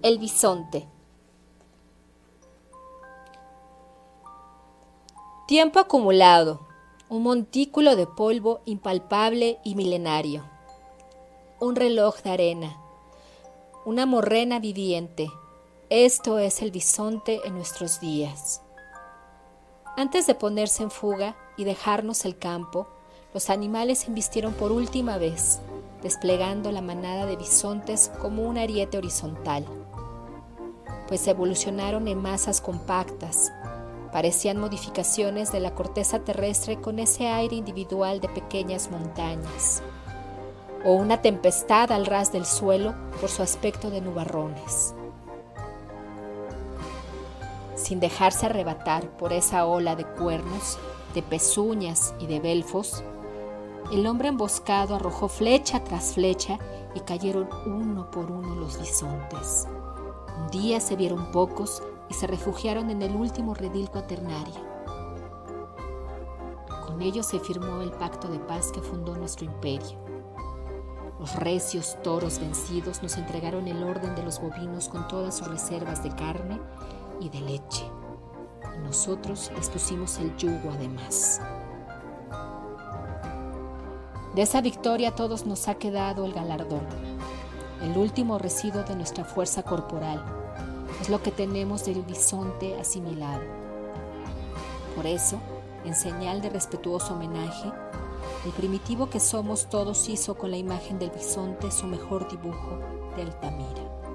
El bisonte. Tiempo acumulado. Un montículo de polvo impalpable y milenario. Un reloj de arena. Una morrena viviente. Esto es el bisonte en nuestros días. Antes de ponerse en fuga y dejarnos el campo, los animales se embistieron por última vez, desplegando la manada de bisontes como un ariete horizontal pues evolucionaron en masas compactas. Parecían modificaciones de la corteza terrestre con ese aire individual de pequeñas montañas, o una tempestad al ras del suelo por su aspecto de nubarrones. Sin dejarse arrebatar por esa ola de cuernos, de pezuñas y de belfos, el hombre emboscado arrojó flecha tras flecha y cayeron uno por uno los bisontes. Un día se vieron pocos y se refugiaron en el último redil cuaternario. Con ellos se firmó el pacto de paz que fundó nuestro imperio. Los recios toros vencidos nos entregaron el orden de los bovinos con todas sus reservas de carne y de leche. Y nosotros les pusimos el yugo además. De esa victoria a todos nos ha quedado el galardón el último residuo de nuestra fuerza corporal. Es lo que tenemos del bisonte asimilado. Por eso, en señal de respetuoso homenaje, el primitivo que somos todos hizo con la imagen del bisonte su mejor dibujo de Altamira.